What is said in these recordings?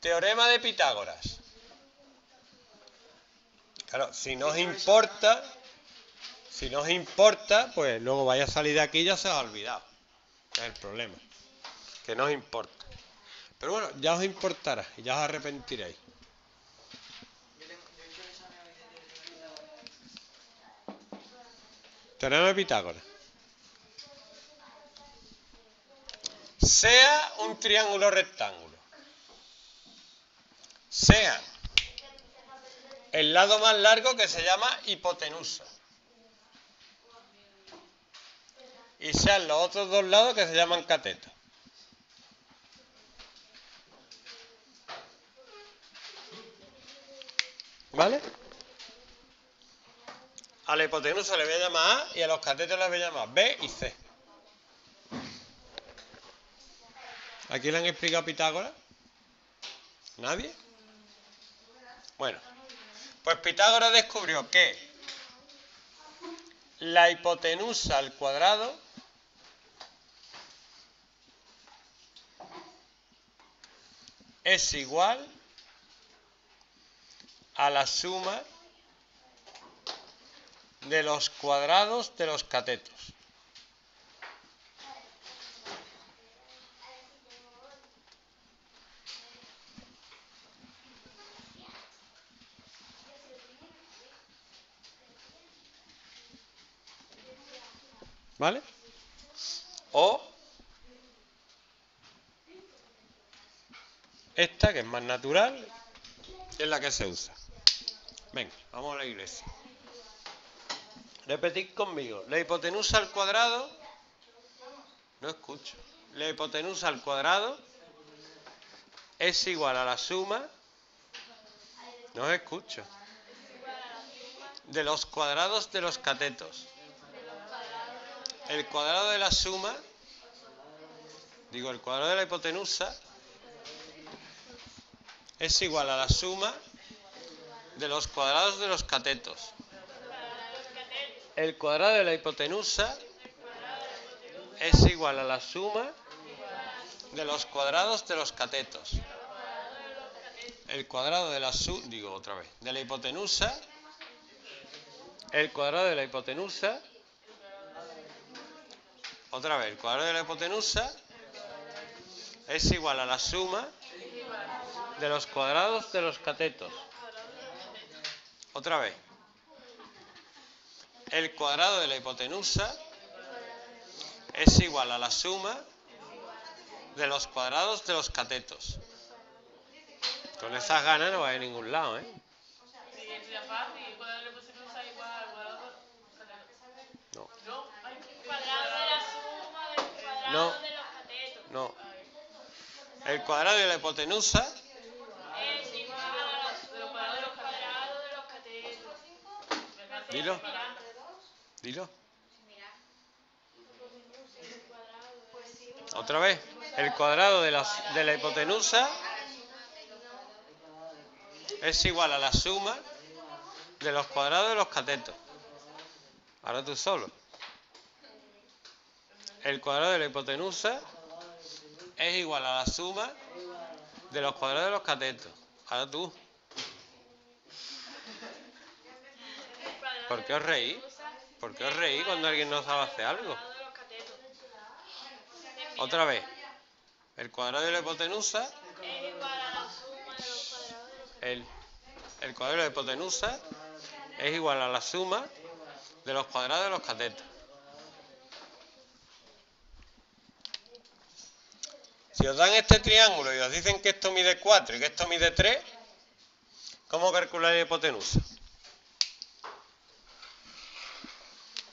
Teorema de Pitágoras. Claro, si nos importa, si nos importa, pues luego vaya a salir de aquí y ya se os ha olvidado. Es el problema. Que no os importa. Pero bueno, ya os importará y ya os arrepentiréis. Teorema de Pitágoras. Sea un triángulo rectángulo. Sea el lado más largo que se llama hipotenusa. Y sean los otros dos lados que se llaman catetos. ¿Vale? A la hipotenusa le voy a llamar A y a los catetos le voy a llamar B y C. ¿Aquí le han explicado Pitágoras? ¿Nadie? Bueno, pues Pitágoras descubrió que la hipotenusa al cuadrado es igual a la suma de los cuadrados de los catetos. ¿Vale? O esta que es más natural es la que se usa. Venga, vamos a la iglesia. Repetid conmigo. La hipotenusa al cuadrado. No escucho. La hipotenusa al cuadrado es igual a la suma. No escucho. De los cuadrados de los catetos. El cuadrado de la suma. Digo, el cuadrado de la hipotenusa es igual a la suma de los cuadrados de los catetos. El cuadrado de la hipotenusa es igual a la suma de los cuadrados de los catetos. El cuadrado de la su, digo otra vez, de la hipotenusa, el cuadrado de la hipotenusa, otra vez, el cuadrado de la hipotenusa es igual a la suma de los cuadrados de los catetos. Otra vez. El cuadrado de la hipotenusa es igual a la suma de los cuadrados de los catetos. Con esas ganas no va a ir a ningún lado, ¿eh? No. No. No. El cuadrado de la hipotenusa Dilo. Dilo. Otra vez. El cuadrado de la, de la hipotenusa es igual a la suma de los cuadrados de los catetos. Ahora tú solo. El cuadrado de la hipotenusa es igual a la suma de los cuadrados de los catetos. Ahora tú. ¿Por qué os reí? ¿Por qué os reí cuando alguien no sabe hacer algo? Otra vez. El cuadrado de la hipotenusa. El, el cuadrado de la hipotenusa es igual a la suma de los cuadrados de los catetos. Si os dan este triángulo y os dicen que esto mide 4 y que esto mide 3, ¿cómo calcular la hipotenusa?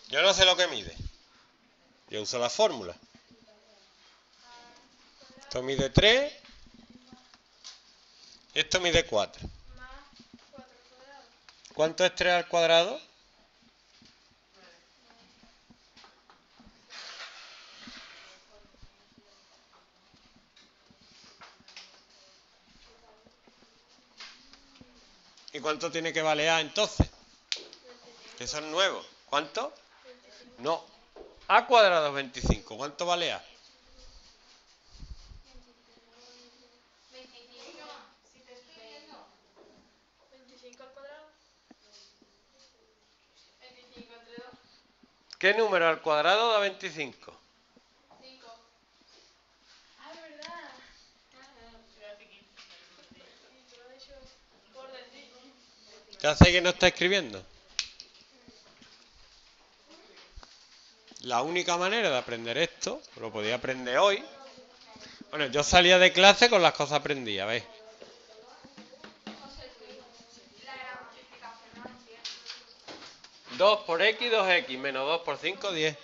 Yo no sé lo que mide. Yo uso la fórmula. Esto mide 3 y esto mide 4. ¿Cuánto es 3 al cuadrado? ¿Y cuánto tiene que valer A entonces? Que son nuevos. ¿Cuánto? No. A cuadrado 25. ¿Cuánto vale A? ¿Qué número al cuadrado da 25? ¿Qué hace que no está escribiendo? La única manera de aprender esto, lo podía aprender hoy. Bueno, yo salía de clase con las cosas aprendidas, ¿ves? 2 por x, 2x, menos 2 por 5, 10.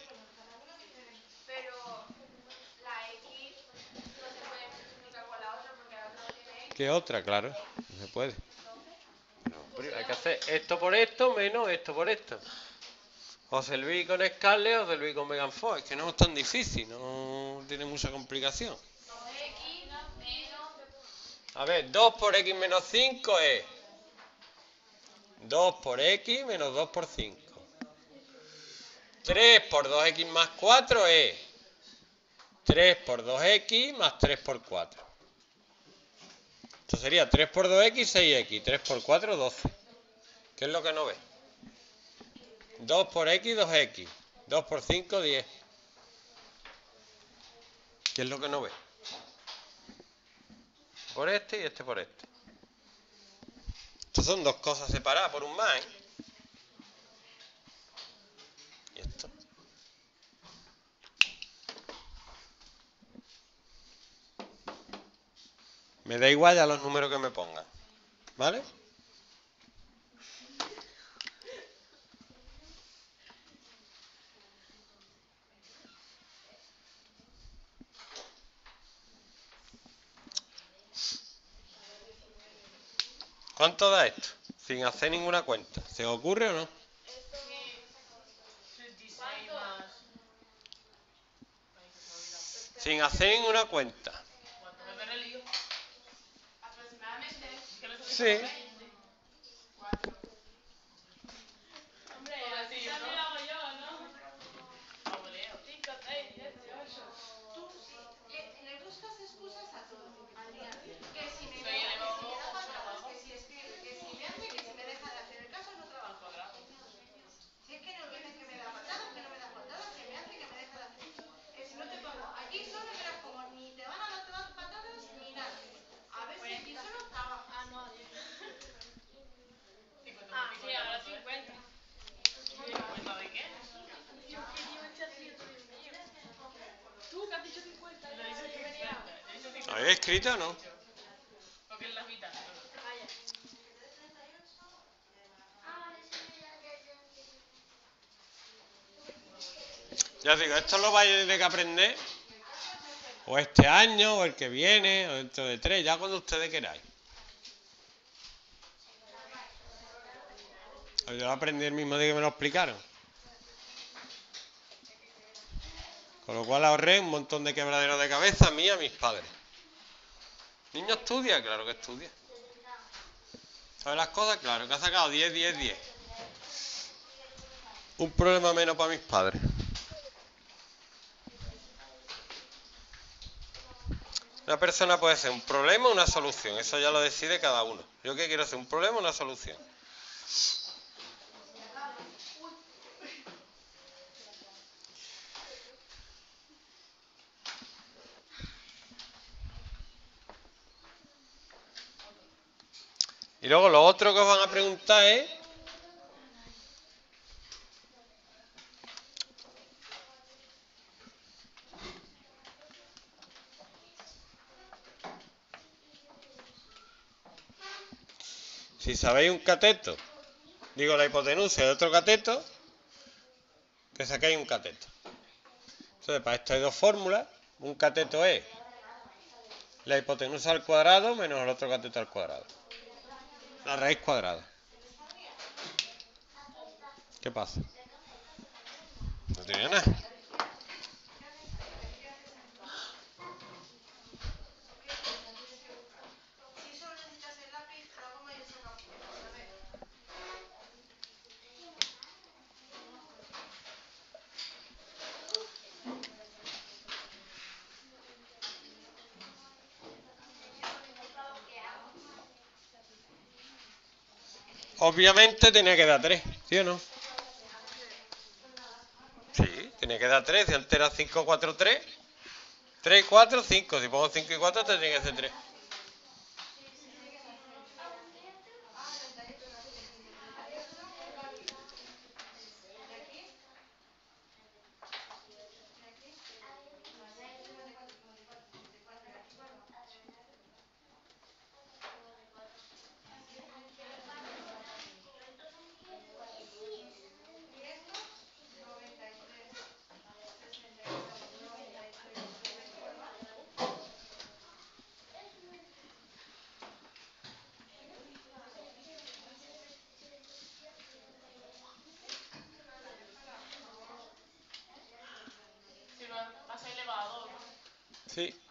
Pero la X no se puede multiplicar con la otra porque la otra no tiene X. ¿Qué otra? Claro, no se puede. Hay que hacer esto por esto menos esto por esto. José Luis con Scarlett, José Luis con Megan Fox. Es que no es tan difícil, no tiene mucha complicación. 2X menos. A ver, 2 por x menos 5 es 2 por x menos 2 por 5. 3 por 2x más 4 es 3 por 2x más 3 por 4. Esto sería 3 por 2x, 6x. 3 por 4, 12. ¿Qué es lo que no ve? 2 por x, 2x. 2 por 5, 10. ¿Qué es lo que no ve? Por este y este por este. Estas son dos cosas separadas por un más. ¿eh? Me da igual ya los números que me pongan. ¿Vale? ¿Cuánto da esto? Sin hacer ninguna cuenta. ¿Se ocurre o no? Esto que. 36 más. Sin hacer ninguna cuenta. ¿Cuánto me veré lío? Aproximadamente. Que no sé Sí. Hombre, Ahora así sí, también ¿no? hago yo, ¿no? Abueleo. 5, 6, 7, 8. Tú sí, eh, le buscas excusas a todo, Adrián. Que si me Sí, da, le que vamos si me da a patadas, trabajo. que si escribe, que si me hace, que si me deja de hacer el caso, no trabajo. Si es que no viene que me da patadas, que no me da patadas, que me hace, que me deja de hacer. Que si no te pongo aquí solo, verás como ni te van a dar todas patadas ni nada. A ver si aquí solo trabaja. Ah, no, 10. 50 Ah, por sí, 50, ahora ¿cuánto es? 50. ¿50 de qué? Yo quería echar 100, Dios mío. Tú que has dicho 50. Yo yo dice venía- 50. Yo dice 50. ¿Habéis escrito o no? Ya os digo, esto lo vais a tener que aprender o este año, o el que viene, o dentro de tres, ya cuando ustedes queráis. O Yo lo aprendí el mismo día que me lo explicaron. Con lo cual ahorré un montón de quebraderos de cabeza a mí y a mis padres. ¿Niño estudia? Claro que estudia. ¿Sabe las cosas? Claro, que ha sacado 10, 10, 10. Un problema menos para mis padres. Una persona puede ser un problema o una solución, eso ya lo decide cada uno. Yo que quiero ser un problema o una solución. Y luego lo otro que os van a preguntar es si sabéis un cateto, digo la hipotenusa de otro cateto, que saquéis un cateto. Entonces, para esto hay dos fórmulas. Un cateto es la hipotenusa al cuadrado menos el otro cateto al cuadrado. La raíz cuadrada. ¿Qué pasa? No tiene nada. Si solo necesitas el lápiz, la goma y el sacapuntas. A ver. Obviamente tenía que dar 3, ¿sí o no? Sí, tenía que dar 3. Si antes era 5, 4, 3. 3, 4, 5. Si pongo 5 y 4, tendría que ser 3. Sí.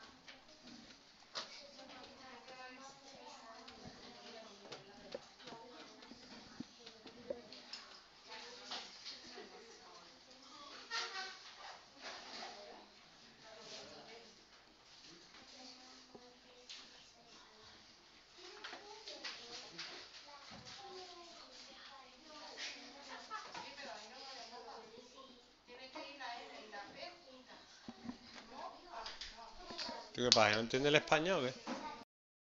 N y la P juntas. ¿Tú qué pasa? ¿No entiendes el español qué?